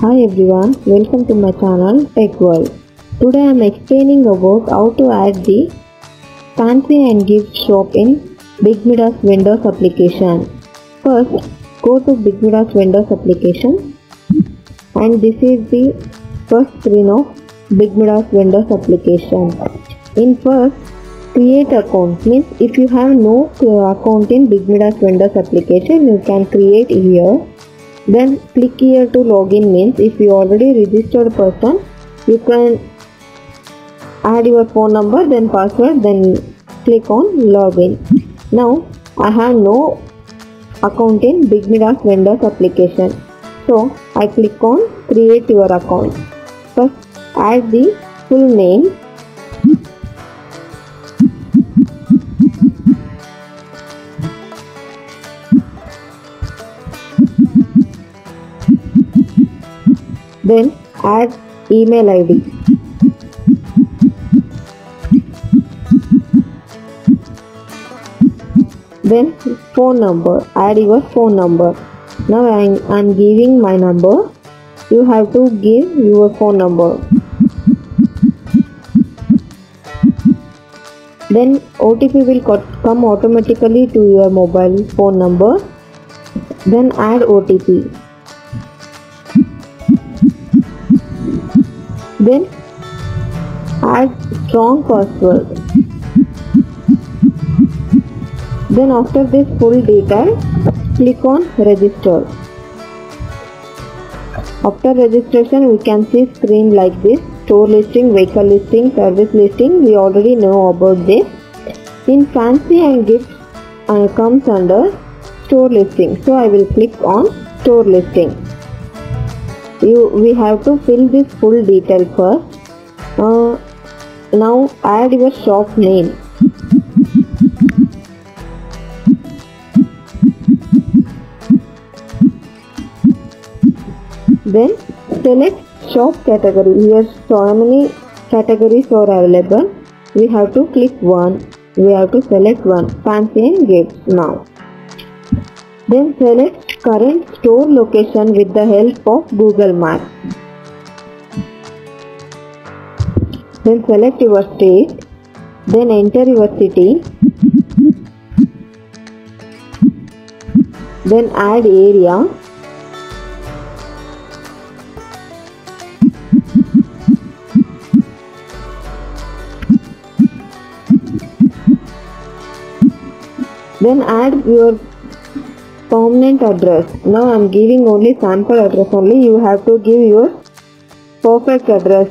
Hi everyone, welcome to my channel Tech World. Today I am explaining about how to add the fancy and gift shop in Big Midas vendors application. First, go to Big Midas vendors application and this is the first screen of Big Midas vendors application. In first, create account means if you have no account in Big Midas vendors application, you can create here then click here to login means if you already registered person you can add your phone number then password then click on login. Now i have no account in big midas vendors application. So i click on create your account. First add the full name then add email id then phone number add your phone number. Now I'm, I'm giving my number. You have to give your phone number. Then OTP will come automatically to your mobile phone number. Then add OTP then add strong password. Then after this full detail click on register. After registration we can see screen like this. Store listing vehicle listing service listing. We already know about this. In fancy and gift uh, comes under store listing. So i will click on store listing you we have to fill this full detail first. Uh, now add your shop name. Then select shop category. Here so many categories are available. We have to click one. We have to select one. Fancy and gifts now. Then select current store location with the help of Google Maps. Then select your state. Then enter your city. Then add area. Then add your permanent address. Now i'm giving only sample address only. You have to give your perfect address.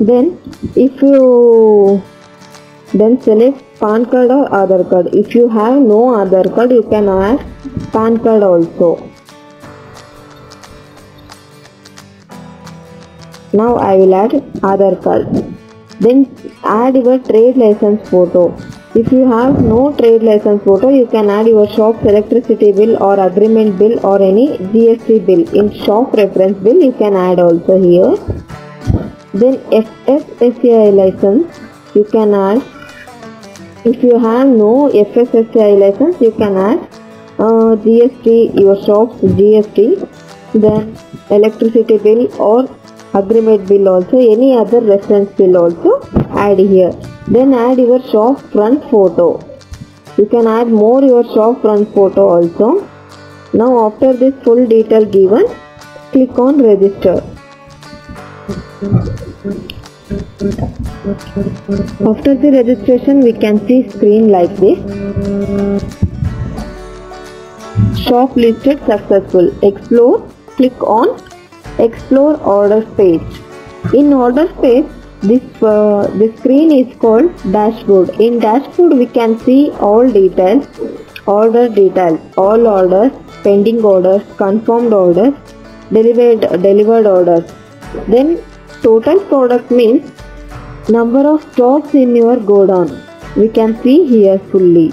Then if you then select pan card or Aadhaar card. If you have no Aadhaar card, you can add pan card also. Now I will add Aadhaar card. Then add your trade license photo. If you have no trade license photo, you can add your shop's electricity bill or agreement bill or any GST bill. In shop reference bill, you can add also here. Then FSSAI license, you can add if you have no FSSAI license you can add uh, GST your shop's GST then electricity bill or agreement bill also any other reference bill also add here. Then add your shop front photo. You can add more your shop front photo also. Now after this full detail given click on register after the registration we can see screen like this. Shop listed successful. Explore. Click on explore orders page. In orders page this uh, this screen is called dashboard. In dashboard we can see all details, order details, all orders, pending orders, confirmed orders, delivered delivered orders. Then total product means number of stocks in your godown we can see here fully.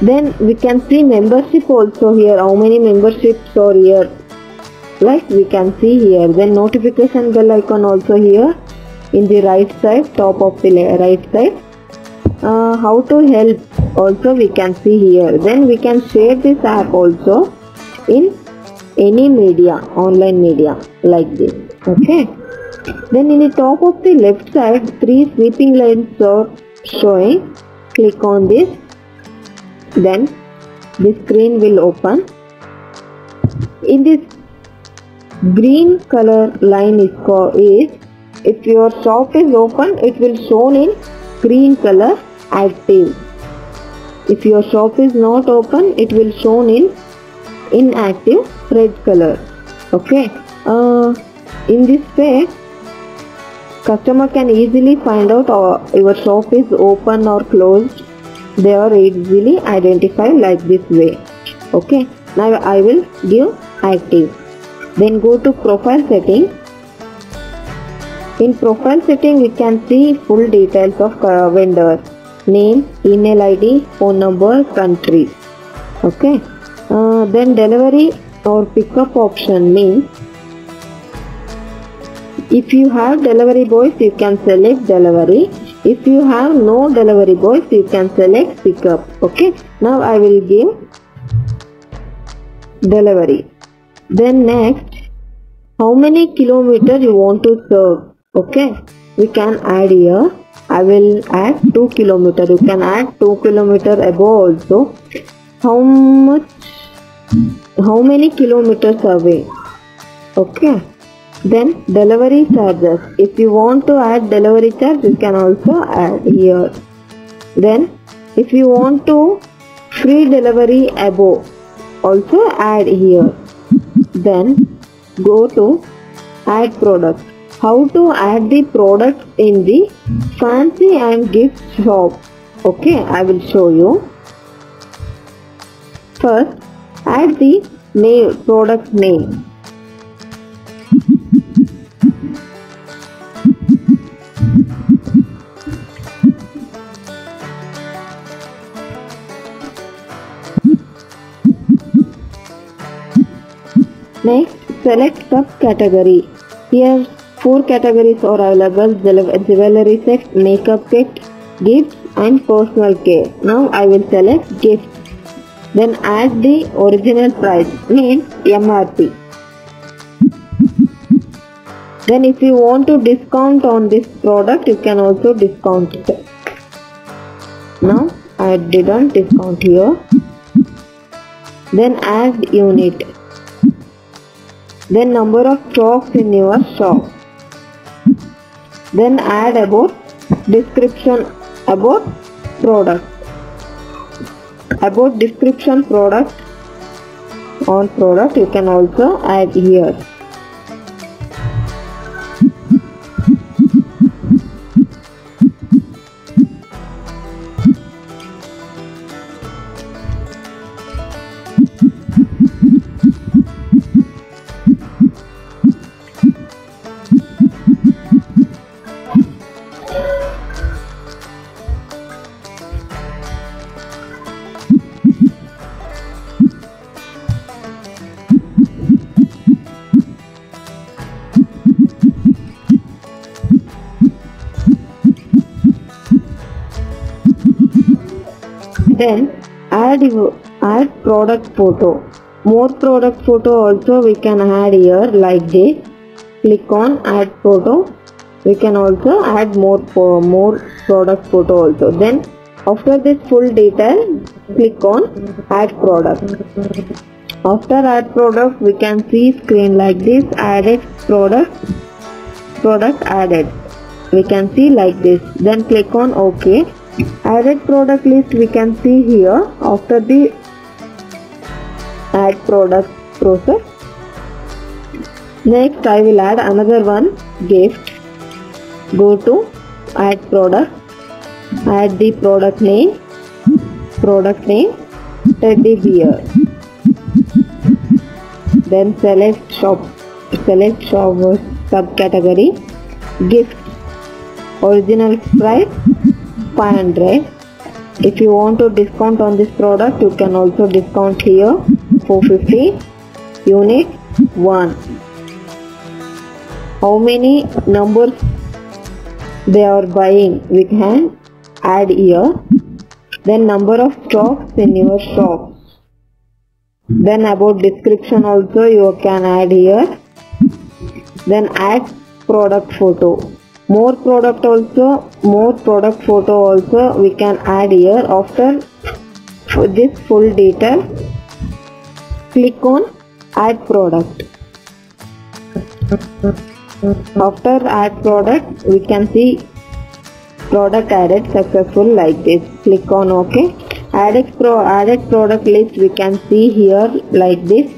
Then we can see membership also here. How many memberships are here? Like we can see here. Then notification bell icon also here. In the right side top of the right side. Uh, how to help also we can see here. Then we can share this app also in any media online media like this okay? Then in the top of the left side three sweeping lines are showing. Click on this. Then the screen will open. In this green color line is called is if your shop is open it will shown in green color active. If your shop is not open it will shown in inactive red color. Okay. Uh, in this way customer can easily find out uh, your shop is open or closed. They are easily identified like this way. Okay. Now i will give active. Then go to profile setting. In profile setting we can see full details of uh, vendor. Name email id phone number country. Okay uh, then delivery or pickup option means if you have delivery boys you can select delivery. If you have no delivery boys you can select pickup. Okay? Now i will give delivery. Then next how many kilometer you want to serve? Okay? We can add here. I will add 2 kilometer. You can add 2 kilometer above also. How much how many kilometers away? Okay. Then delivery charges. If you want to add delivery charge you can also add here. Then if you want to free delivery above also add here. Then go to add product. How to add the product in the fancy and gift shop? Okay i will show you. First add the name product name Next, select subcategory. Here, four categories are available: jewelry set, makeup kit, gifts, and personal care. Now, I will select gifts. Then add the original price, means MRP. Then, if you want to discount on this product, you can also discount it. Now, I didn't discount here. Then add unit then number of stocks in your shop then add about description about product about description product. On product you can also add here then add add product photo. More product photo also we can add here like this. Click on add photo. We can also add more more product photo also. Then after this full detail click on add product. After add product we can see screen like this added product product added. We can see like this. Then click on ok added product list we can see here. After the add product process. Next i will add another one gift. Go to add product. Add the product name. Product name teddy bear. Then select shop select shop subcategory gift. Original price 500 if you want to discount on this product you can also discount here. 450 unit 1 how many numbers they are buying? We can add here. Then number of stocks in your shop. Then about description also you can add here. Then add product photo more product also more product photo also we can add here. After this full detail click on add product. After add product we can see product added successful like this. Click on ok added pro added product list we can see here like this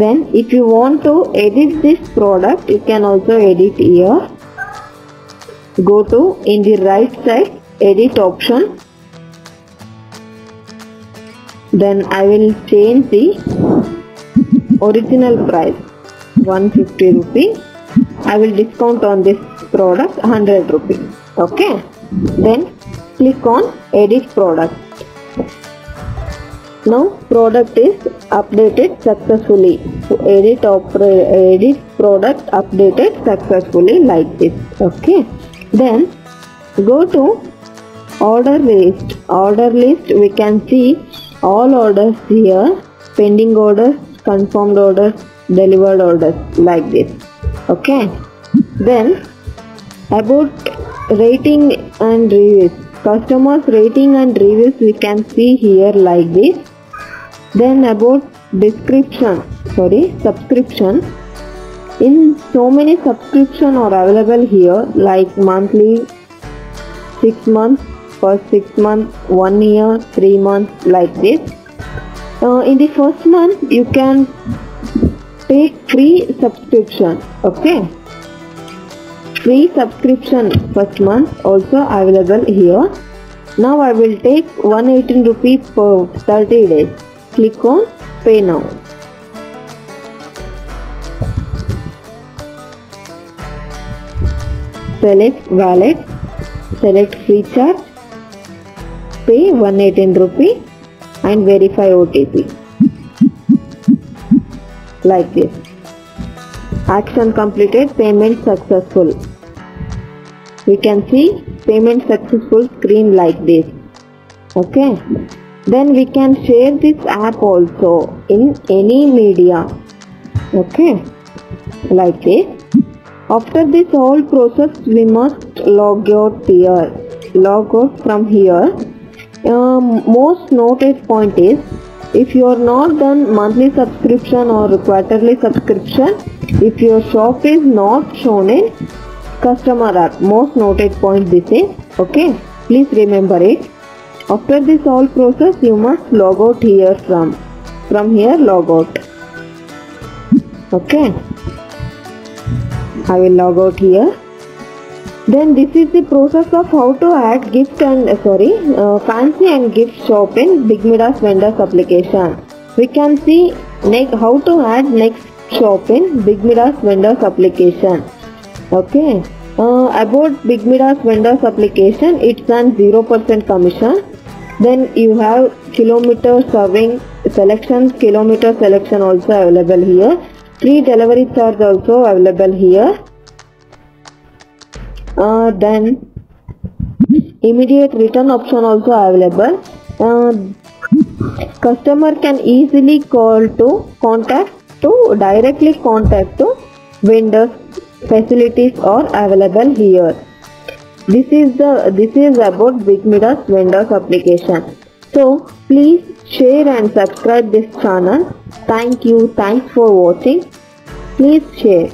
then if you want to edit this product you can also edit here. Go to in the right side edit option. Then I will change the original price 150 rupee I will discount on this product 100 rupee okay? Then click on edit product now product is updated successfully. So edit opera- edit product updated successfully like this. Okay. Then go to order list. Order list we can see all orders here. Pending orders confirmed orders delivered orders like this. Okay. Then about rating and reviews. Customers rating and reviews we can see here like this then about description sorry subscription. In so many subscription are available here like monthly six months first six months one year three months like this. Uh, in the first month you can take free subscription okay? Free subscription first month also available here. Now i will take 118 rupees for 30 days click on pay now select wallet select free pay 118 rupee and verify OTP like this action completed payment successful we can see payment successful screen like this okay then we can share this app also in any media. Okay? Like this. After this whole process we must log out here log out from here. Um, most noted point is if you are not done monthly subscription or quarterly subscription if your shop is not shown in customer app most noted point this is okay? Please remember it after this whole process you must log out here from from here log out. Okay? I will log out here. Then this is the process of how to add gift and uh, sorry uh, fancy and gift shop in Big Midas vendors application. We can see next how to add next shop in Big Midas vendors application. Okay uh, about Big Midas vendors application it's an 0% commission. Then you have kilometer serving selection kilometer selection also available here. Free delivery charge also available here. Uh, then immediate return option also available. Uh, customer can easily call to contact to directly contact to vendors facilities are available here. This is the this is about big midas vendors application. So please share and subscribe this channel. Thank you. Thanks for watching. Please share